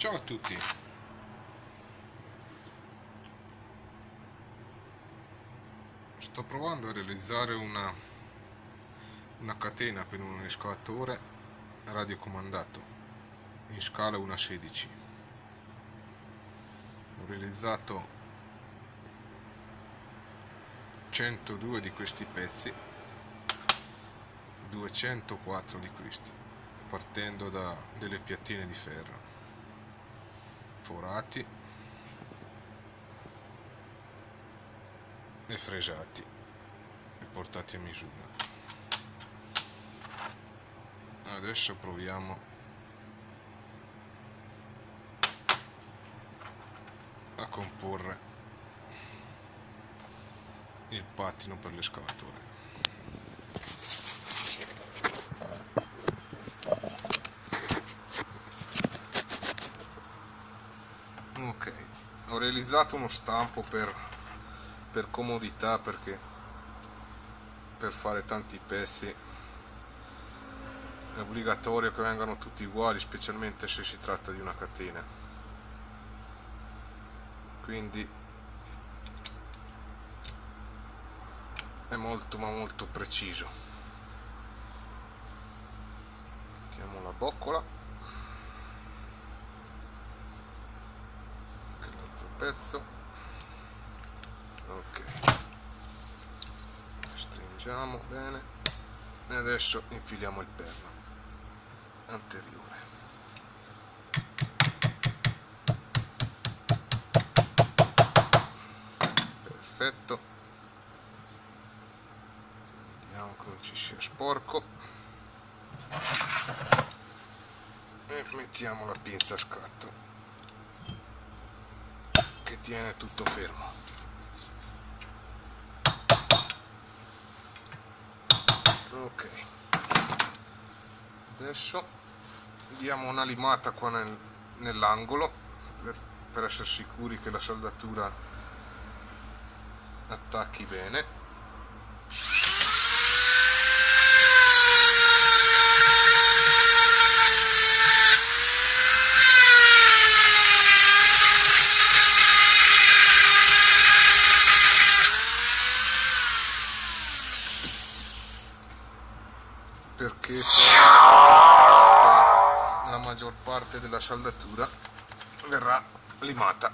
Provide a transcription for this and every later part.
Ciao a tutti. Sto provando a realizzare una, una catena per un escavatore radiocomandato in scala 1 a 16. Ho realizzato 102 di questi pezzi, 204 di questi, partendo da delle piattine di ferro forati e fregiati e portati a misura. Adesso proviamo a comporre il pattino per l'escavatore ho realizzato uno stampo per, per comodità perché per fare tanti pezzi è obbligatorio che vengano tutti uguali specialmente se si tratta di una catena. Quindi è molto ma molto preciso. Mettiamo la boccola pezzo. Ok. Stringiamo bene. E adesso infiliamo il perno. Anteriore. Perfetto. Vediamo che non ci sia sporco. E mettiamo la pinza a scatto tiene tutto fermo. Ok. Adesso diamo una limata qua nel, nell'angolo per, per essere sicuri che la saldatura attacchi bene perché la maggior parte della saldatura verrà limata.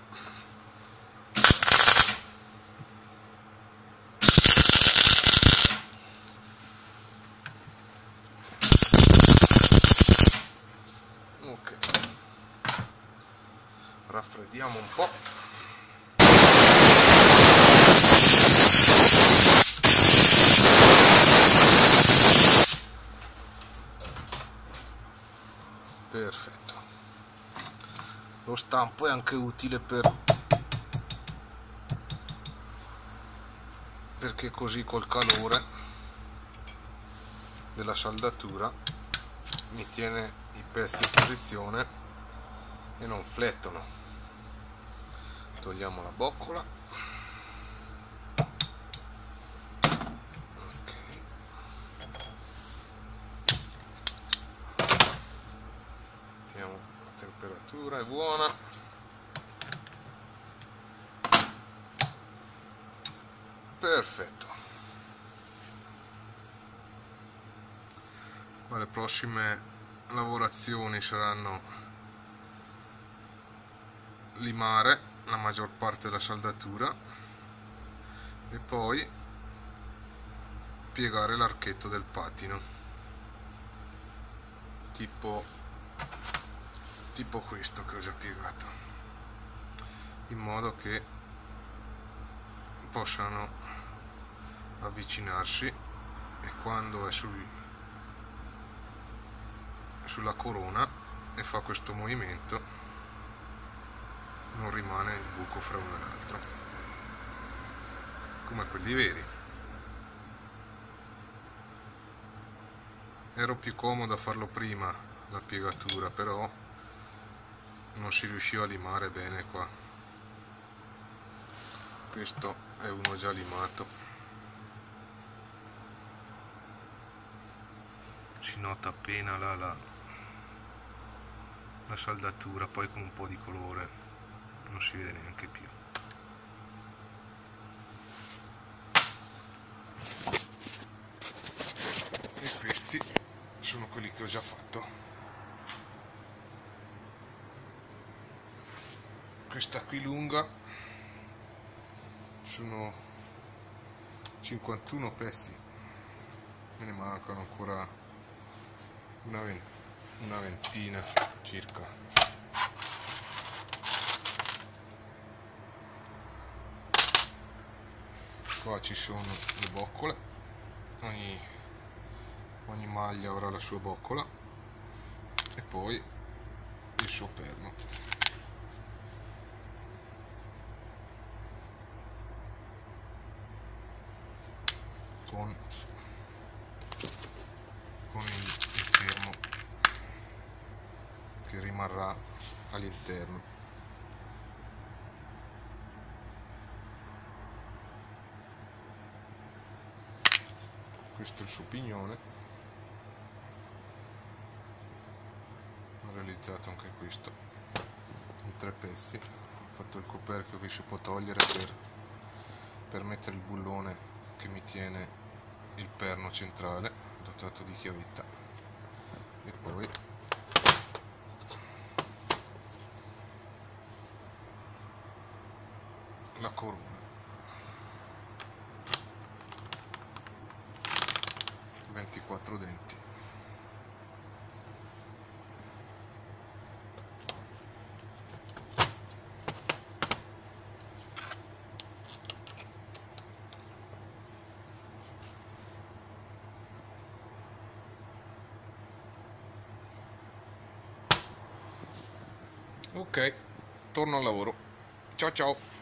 Ok. Raffreddiamo un po' perfetto lo stampo è anche utile per perché così col calore della saldatura mi tiene i pezzi in posizione e non flettono. Togliamo la boccola temperatura è buona. Perfetto. Ma le prossime lavorazioni saranno limare la maggior parte della saldatura e poi piegare l'archetto del patino tipo tipo questo che ho già piegato. In modo che possano avvicinarsi e quando è sul, sulla corona e fa questo movimento non rimane il buco fra uno e l'altro. Come quelli veri. Ero più comodo a farlo prima la piegatura però non si riusciva a limare bene qua. Questo è uno già limato. Si nota appena la, la, la saldatura poi con un po' di colore non si vede neanche più. E questi sono quelli che ho già fatto questa qui lunga. Sono 51 pezzi. Me ne mancano ancora una, una ventina circa. Qua ci sono le boccole. Ogni, ogni maglia avrà la sua boccola. E poi il suo perno con, con il, il fermo che rimarrà all'interno. Questo è il suo pignone ho realizzato anche questo in tre pezzi. Ho fatto il coperchio che si può togliere per, per mettere il bullone che mi tiene il perno centrale dotato di chiavetta. E poi la corona. 24 denti ok torno al lavoro. Ciao ciao